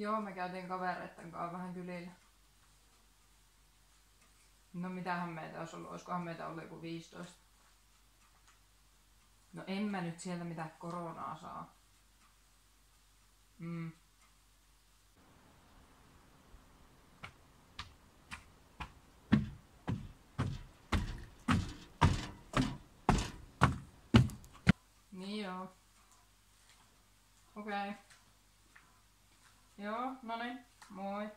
Joo, me käytiin kavereitten kanssa vähän kylillä. No mitähän meitä olisi ollut, olisikohan meitä ollut joku 15. No en mä nyt sieltä mitään koronaa saa. Mm. Niin joo. Okei. Okay. Joo, no niin. Moi.